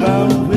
down.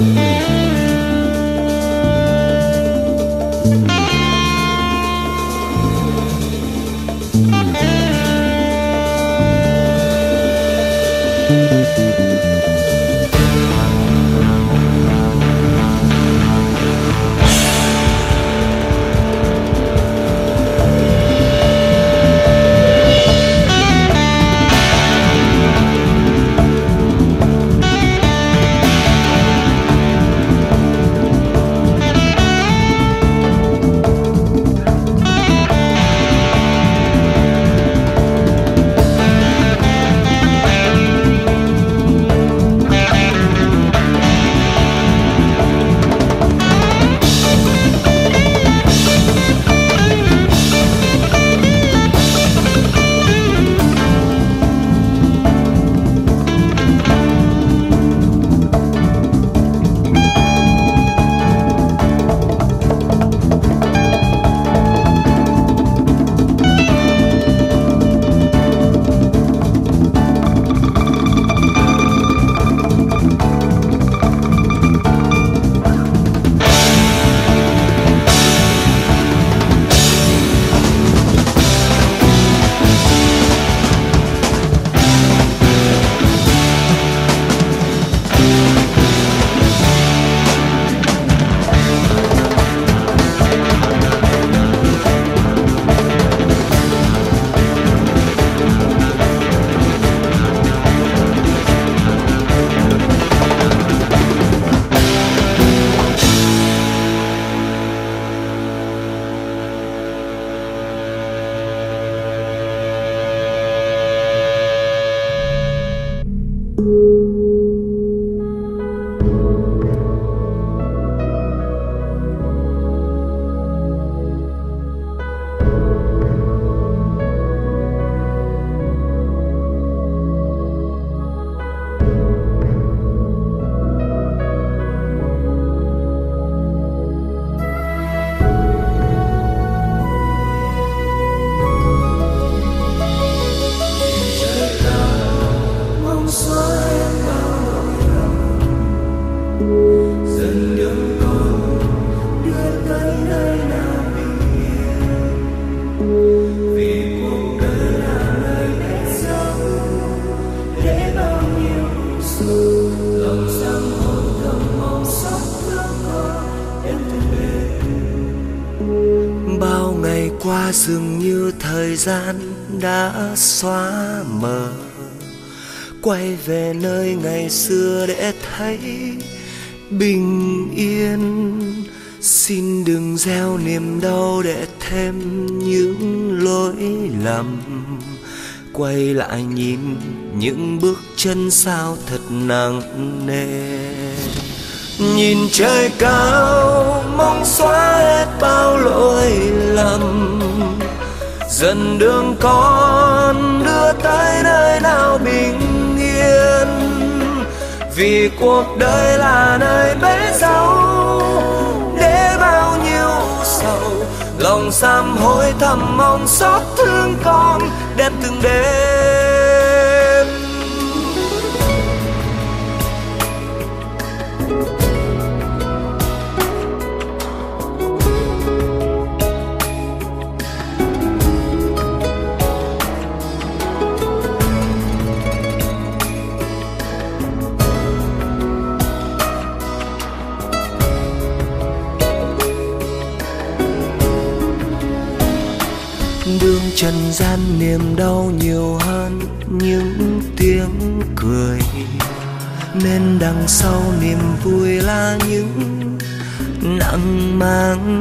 Mm-hmm. Qua dường như thời gian đã xóa mờ. Quay về nơi ngày xưa để thấy bình yên. Xin đừng gieo niềm đau để thêm những lỗi lầm. Quay lại nhìn những bước chân sao thật nặng nề. Nhìn trời cao, mong xóa hết bao lỗi lầm dần đường con đưa tới nơi nào bình yên. Vì cuộc đời là nơi bế dấu, để bao nhiêu sầu. Lòng sám hối thầm mong xót thương con, đem từng đêm đường trần gian niềm đau nhiều hơn những tiếng cười. Nên đằng sau niềm vui là những nặng mang.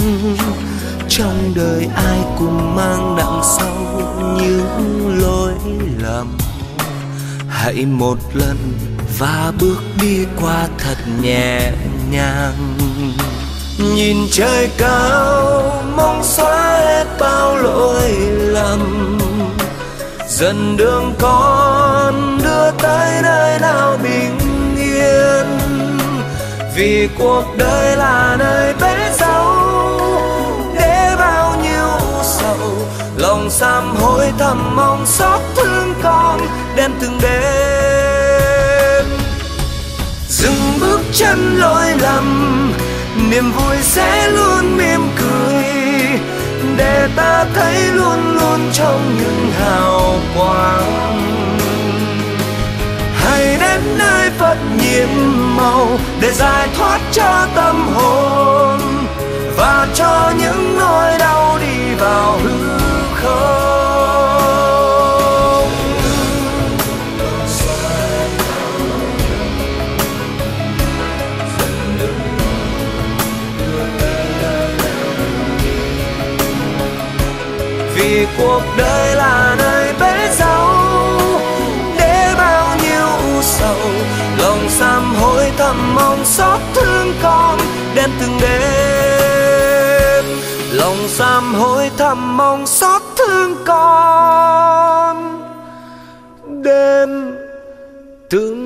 Trong đời ai cũng mang đằng sau những lỗi lầm. Hãy một lần và bước đi qua thật nhẹ nhàng. Nhìn trời cao, mong xóa hết bao lỗi lầm. Dần đường con đưa tới nơi nào bình yên. Vì cuộc đời là nơi bế dấu, để bao nhiêu sầu. Lòng sam hối thầm mong xót thương con đêm từng đêm. Dừng bước chân lỗi lầm, niềm vui sẽ luôn mỉm cười để ta thấy luôn luôn trong những hào quang. Hãy đến nơi phật nhiệm màu để giải thoát cho tâm hồn và cho những nỗi đau em từng đêm. Lòng giam hối thầm mong xót thương con. Đêm từng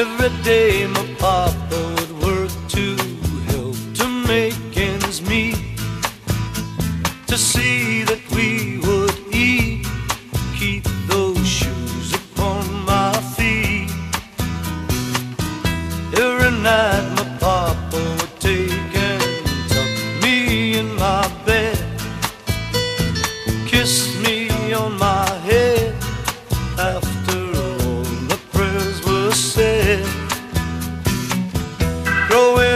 Every day my papa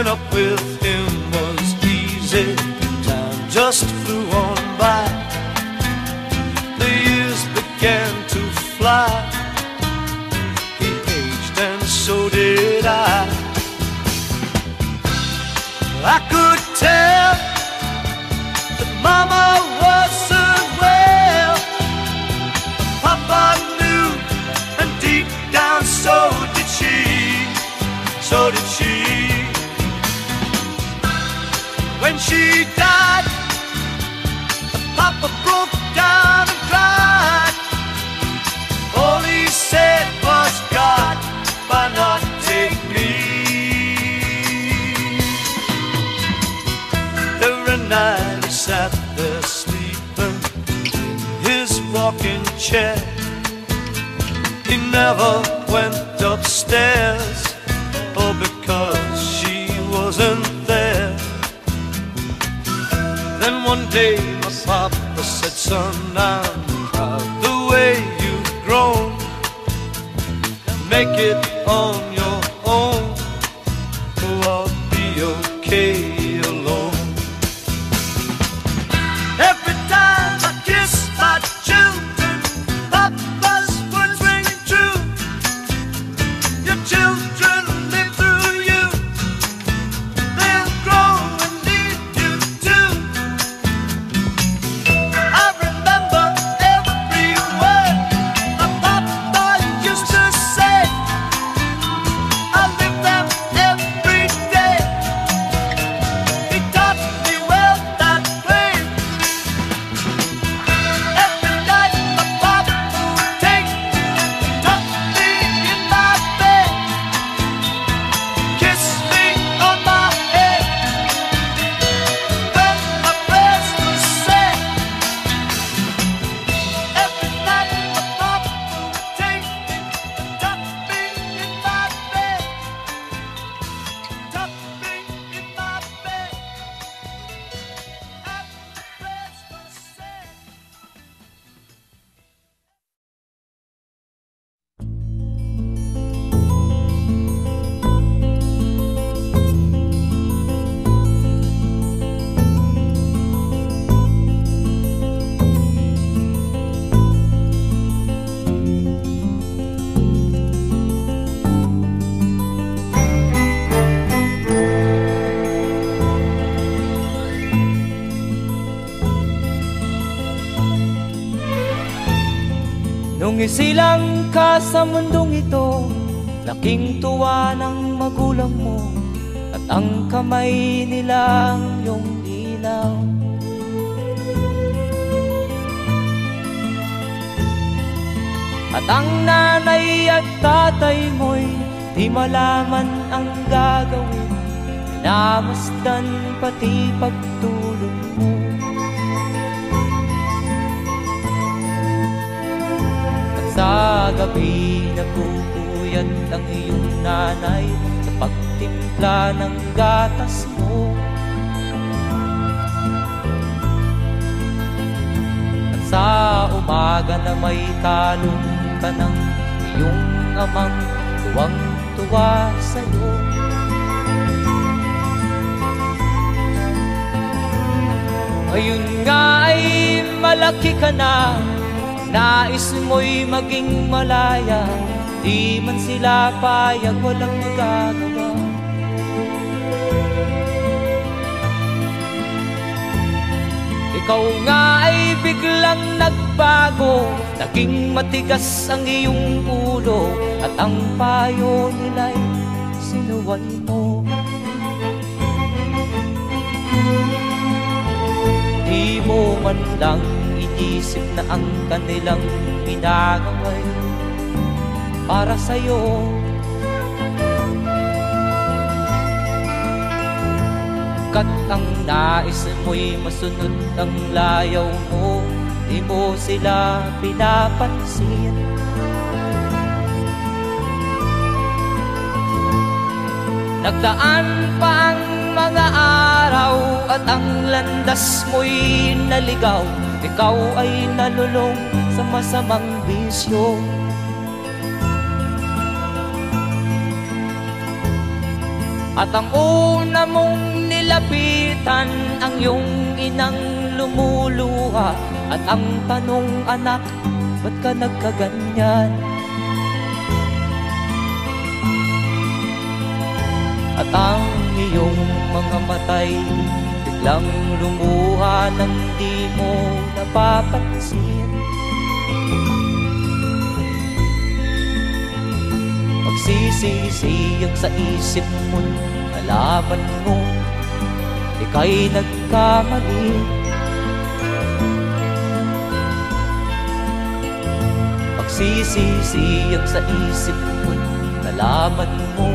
up with him Nung isilang ka sa mundong ito Laking tuwa ng magulang mo At ang kamay nila ang iyong ilaw. At ang nanay at tatay mo'y Di malaman ang gagawin. Namasdan pati pagtulog gabi nagpupuyat ang iyong nanay Sa pagtimpla ng gatas mo. At sa umaga na may talong ka ng iyong amang Tuwang-tuwa sa'yo. Ngayon nga ay malaki ka na Nais mo'y maging malaya Di man sila payag walang magagawa. Ikaw nga ay biglang nagbago Naging matigas ang iyong ulo At ang payo nila'y sinuway mo. Di mo man lang inisip na ang kanilang ginagaway Para sa'yo. Kat ang nais mo'y masunod ang layaw mo Di mo sila pinapansin. Nagdaan pa ang mga araw At ang landas mo'y naligaw Ikaw ay nalulong sa masamang bisyo At ang una mong nilapitan Ang iyong inang lumuluha At ang tanong anak Ba't ka nagkaganyan? At ang iyong mga matay Biglang lumuha nang di mo napapansin. Magsisisiyag sa isip mo Nalaman mo. Ika'y nagkamali. Magsisisiyag sa isip mo Nalaman mo.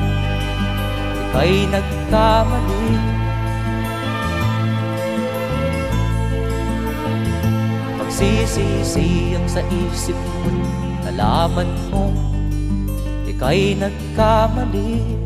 Ika'y nagkamali Nagsisisi ang sa isip mo Nalaman mo. Ika'y nagkamali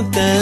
Milton.